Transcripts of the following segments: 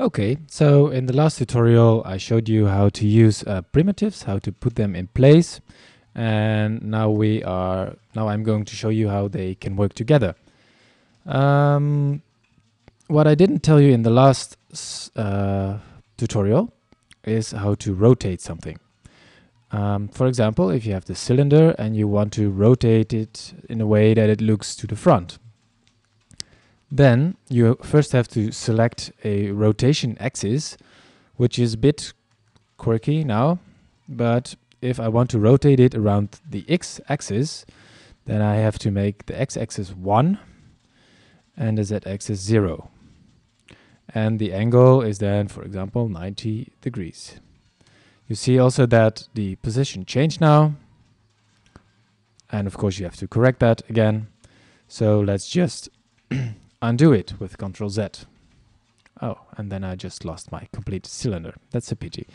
Okay, so in the last tutorial I showed you how to use uh, primitives, how to put them in place and now we are now I'm going to show you how they can work together. Um, what I didn't tell you in the last uh, tutorial is how to rotate something. Um, for example, if you have the cylinder and you want to rotate it in a way that it looks to the front. Then you first have to select a rotation axis, which is a bit quirky now, but if I want to rotate it around the x-axis, then I have to make the x-axis 1 and the z-axis 0. And the angle is then, for example, 90 degrees. You see also that the position changed now. And of course you have to correct that again. So let's just undo it with Control Z. Oh, and then I just lost my complete cylinder. That's a pity.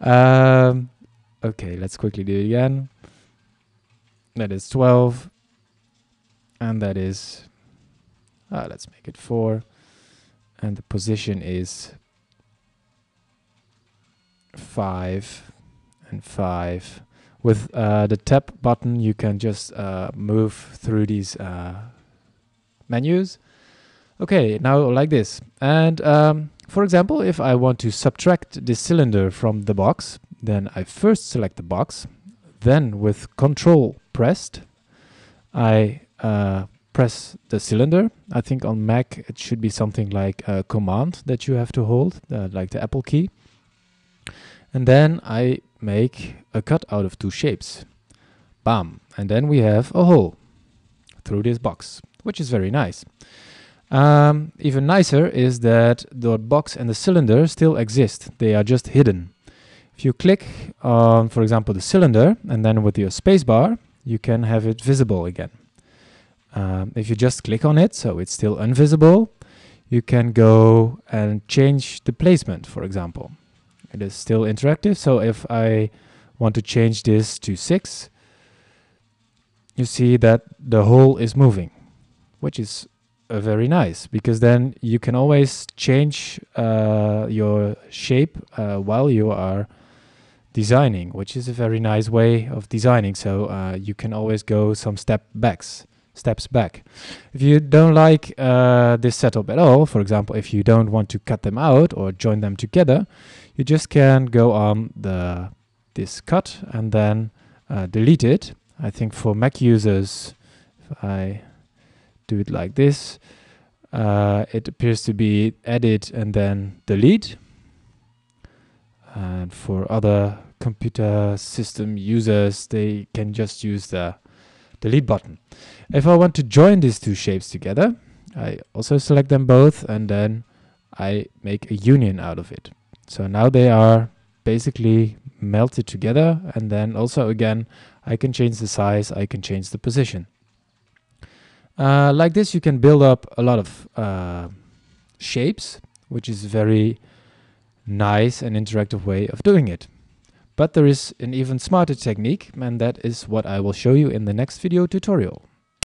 Um, okay, let's quickly do it again. That is 12. And that is, uh, let's make it 4. And the position is 5 and 5. With uh, the tab button, you can just uh, move through these uh, menus Okay, now like this. And um, for example, if I want to subtract this cylinder from the box, then I first select the box, then with Control pressed, I uh, press the cylinder. I think on Mac it should be something like a command that you have to hold, uh, like the Apple key. And then I make a cut out of two shapes. Bam! And then we have a hole through this box, which is very nice. Um, even nicer is that the box and the cylinder still exist. They are just hidden. If you click on, for example, the cylinder, and then with your spacebar, you can have it visible again. Um, if you just click on it, so it's still invisible, you can go and change the placement, for example. It is still interactive, so if I want to change this to 6, you see that the hole is moving, which is very nice because then you can always change uh, your shape uh, while you are designing, which is a very nice way of designing. So uh, you can always go some step backs, steps back. If you don't like uh, this setup at all, for example, if you don't want to cut them out or join them together, you just can go on the this cut and then uh, delete it. I think for Mac users, if I do it like this. Uh, it appears to be edit and then delete. And for other computer system users, they can just use the delete button. If I want to join these two shapes together, I also select them both and then I make a union out of it. So now they are basically melted together and then also again I can change the size, I can change the position. Uh, like this, you can build up a lot of uh, shapes, which is a very nice and interactive way of doing it. But there is an even smarter technique, and that is what I will show you in the next video tutorial.